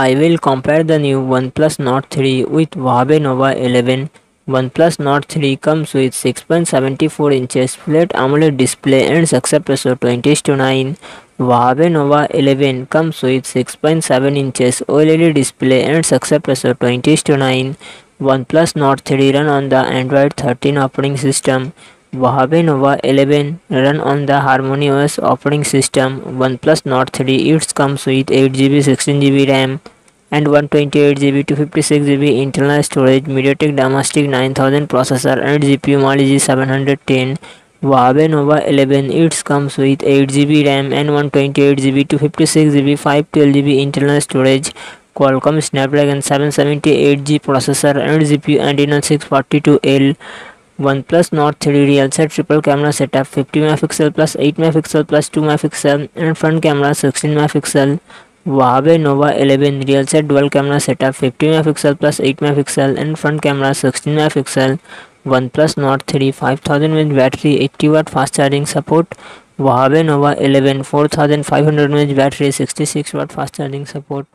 I will compare the new OnePlus Nord 3 with Huawei Nova 11. OnePlus Nord 3 comes with 6.74 inches flat AMOLED display and success ratio 20 to 9. Huawei Nova 11 comes with 6.7 inches OLED display and success ratio 20 to 9. OnePlus Nord 3 run on the Android 13 operating system. Huawei Nova 11 run on the Harmony OS operating system. OnePlus Nord 3 it comes with 8GB 16GB RAM and 128GB to 56GB internal storage MediaTek Dimensity 9000 processor and GPU Mali G710 Huawei Nova 11 it comes with 8GB RAM and 128GB to 56GB 512GB internal storage. Qualcomm Snapdragon 778G processor and GPU Adreno 642L OnePlus Nord three rear set triple camera setup fifty megapixel plus eight megapixel plus two megapixel and front camera sixty megapixel Huawei Nova 11 rear set dual camera setup fifty megapixel plus eight megapixel and front camera sixteen megapixel OnePlus Nord three five thousand battery eighty watt fast charging support Huawei Nova eleven four thousand five hundred में battery sixty six watt fast charging support